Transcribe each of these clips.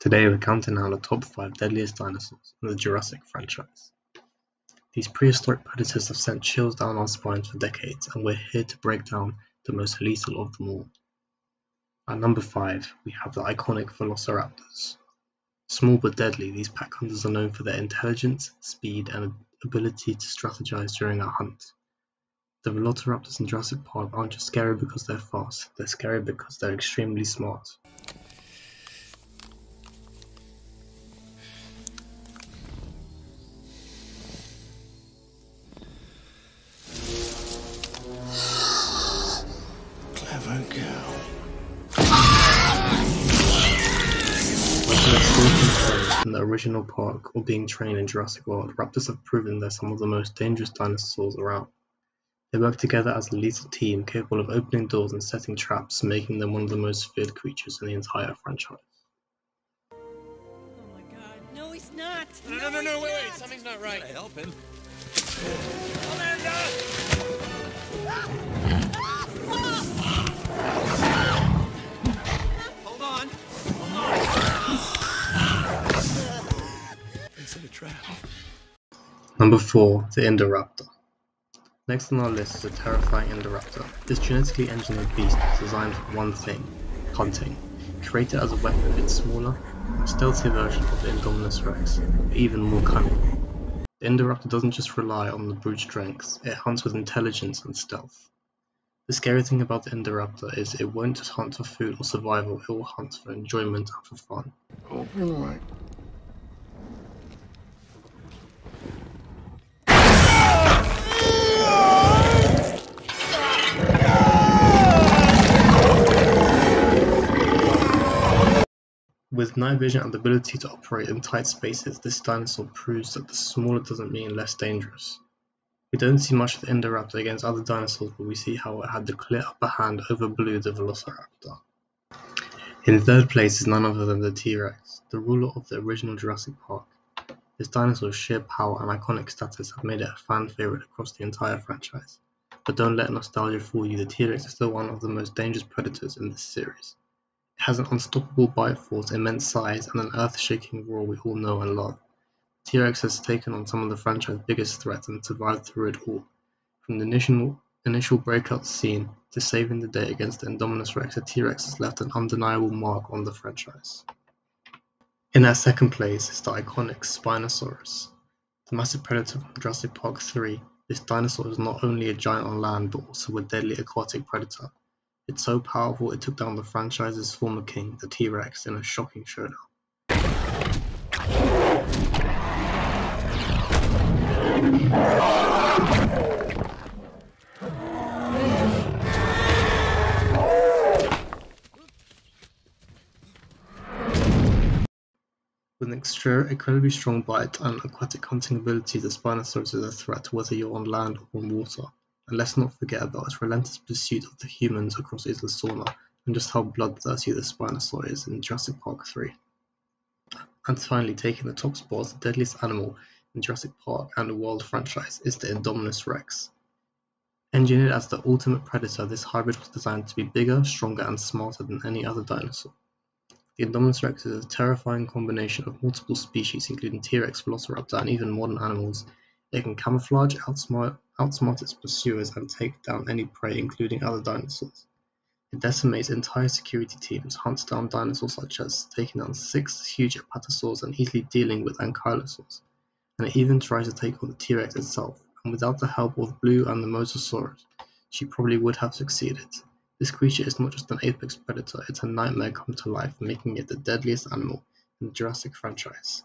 Today we're counting down the top five deadliest dinosaurs in the Jurassic franchise. These prehistoric predators have sent chills down our spines for decades, and we're here to break down the most lethal of them all. At number five, we have the iconic Velociraptors. Small but deadly, these pack hunters are known for their intelligence, speed, and ability to strategize during a hunt. The Velociraptors in Jurassic Park aren't just scary because they're fast, they're scary because they're extremely smart. In the original park or being trained in Jurassic World, raptors have proven they're some of the most dangerous dinosaurs around. They work together as a lethal team capable of opening doors and setting traps, making them one of the most feared creatures in the entire franchise. Oh my god. No, he's not. No, no, no, no, he's wait, wait. Something's not right. help him. Hold Number 4. The Indoraptor. Next on our list is a terrifying Indoraptor. This genetically engineered beast is designed for one thing hunting. Created as a weapon, it's smaller, a stealthy version of the Indominus Rex, but even more cunning. The Indoraptor doesn't just rely on the brute strength, it hunts with intelligence and stealth. The scary thing about the Indoraptor is it won't just hunt for food or survival, it will hunt for enjoyment and for fun. Oh, Open right. With night vision and the ability to operate in tight spaces, this dinosaur proves that the smaller doesn't mean less dangerous. We don't see much of the Indoraptor against other dinosaurs, but we see how it had the clear upper hand over Blue the Velociraptor. In third place is none other than the T-Rex, the ruler of the original Jurassic Park. This dinosaur's sheer power and iconic status have made it a fan favorite across the entire franchise. But don't let nostalgia fool you, the T-Rex is still one of the most dangerous predators in this series. Has an unstoppable bite force, immense size, and an earth-shaking roar we all know and love. T-Rex has taken on some of the franchise's biggest threats and survived through it all. From the initial, initial breakout scene to saving the day against the Indominus Rex, the T-Rex has left an undeniable mark on the franchise. In our second place is the iconic Spinosaurus. The massive predator from Jurassic Park 3, this dinosaur is not only a giant on land but also a deadly aquatic predator. It's so powerful it took down the franchise's former king, the T-Rex, in a shocking showdown. With an extra, incredibly strong bite and aquatic hunting ability, the Spinosaurus is a threat whether you're on land or on water. And let's not forget about its relentless pursuit of the humans across Isla Sorna and just how bloodthirsty the Spinosaur is in Jurassic Park 3. And finally, taking the top spot the deadliest animal in Jurassic Park and the World franchise is the Indominus Rex. Engineered as the ultimate predator, this hybrid was designed to be bigger, stronger, and smarter than any other dinosaur. The Indominus Rex is a terrifying combination of multiple species, including T-Rex, Velociraptor, and even modern animals. It can camouflage, outsmart, its pursuers, and take down any prey, including other dinosaurs. It decimates entire security teams, hunts down dinosaurs such as taking down six huge apatosaurs and easily dealing with ankylosaurs. And it even tries to take on the T-Rex itself, and without the help of Blue and the Mosasaurus, she probably would have succeeded. This creature is not just an apex predator, it's a nightmare come to life, making it the deadliest animal in the Jurassic franchise.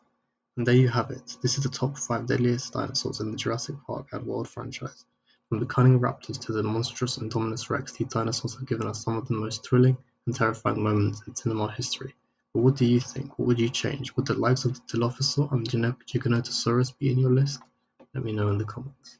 And there you have it. This is the top 5 deadliest dinosaurs in the Jurassic Park and World franchise. From the cunning raptors to the monstrous Indominus Rex, these dinosaurs have given us some of the most thrilling and terrifying moments in cinema history. But what do you think? What would you change? Would the likes of the Dilophosaur and Giganotosaurus be in your list? Let me know in the comments.